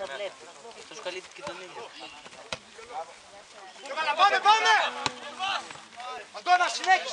δεν βλέπει. Αυτό σου καλύπτει και τον ήλιο. ίδιο. Πάμε, πάμε! Αντώνας, συνέχισε!